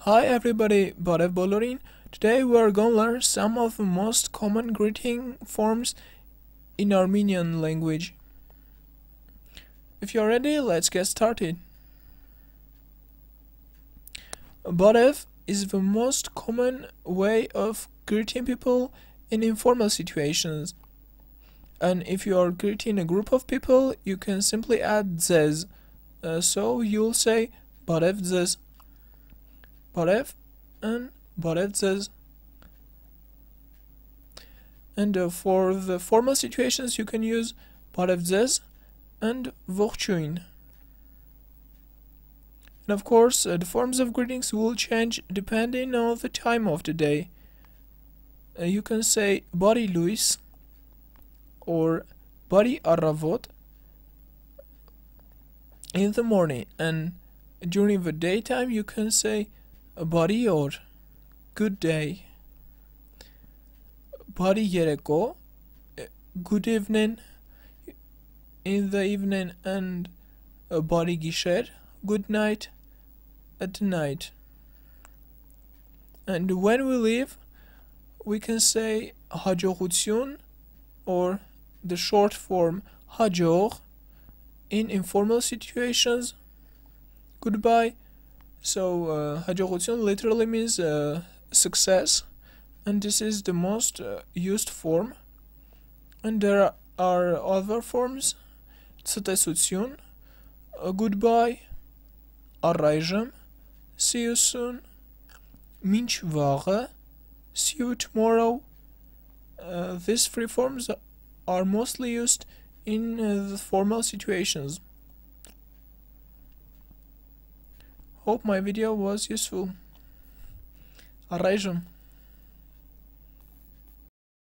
Hi everybody, Barev Bolorin. Today we are gonna learn some of the most common greeting forms in Armenian language. If you're ready, let's get started. Barev is the most common way of greeting people in informal situations. And if you are greeting a group of people, you can simply add zez. Uh, so you'll say Barev zez. Barev and Barev zez. And uh, for the formal situations, you can use Barevzes and Vorchuin. And of course, uh, the forms of greetings will change depending on the time of the day. Uh, you can say Bari Luis or Bari Aravot in the morning, and during the daytime, you can say bari or good day? Bariyereko good evening. In the evening and bari gisher good night at night. And when we leave we can say hajohutsun or the short form hajoh in informal situations. Goodbye. So uh, literally means uh, success, and this is the most uh, used form. And there are other forms, Tsutesutsune, uh, goodbye, Arraijem, see you soon, minchvare, see you tomorrow. Uh, these three forms are mostly used in uh, the formal situations. Hope my video was useful. Arraijo.